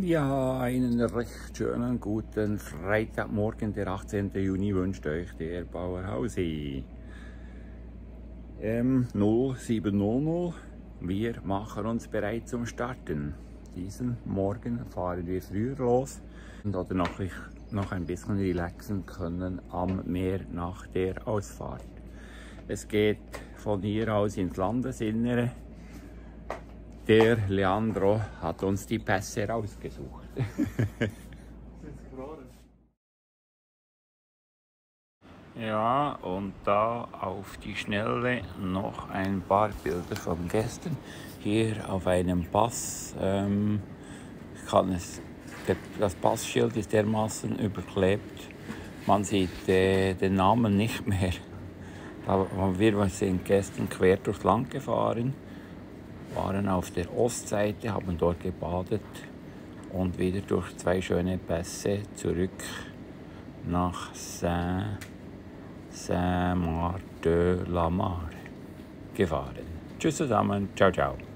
Ja, einen recht schönen guten Freitagmorgen, der 18. Juni wünscht euch der Bauerhausi. M0700. Wir machen uns bereit zum Starten. Diesen Morgen fahren wir früher los und oder noch, noch ein bisschen relaxen können am Meer nach der Ausfahrt. Es geht von hier aus ins Landesinnere der Leandro hat uns die Pässe rausgesucht. ja, und da auf die Schnelle noch ein paar Bilder von gestern. Hier auf einem Pass ähm, kann es, das Passschild ist dermaßen überklebt, man sieht äh, den Namen nicht mehr. Aber wir sind gestern quer durchs Land gefahren waren auf der Ostseite, haben dort gebadet und wieder durch zwei schöne Pässe zurück nach la Mare gefahren. Tschüss zusammen, ciao, ciao.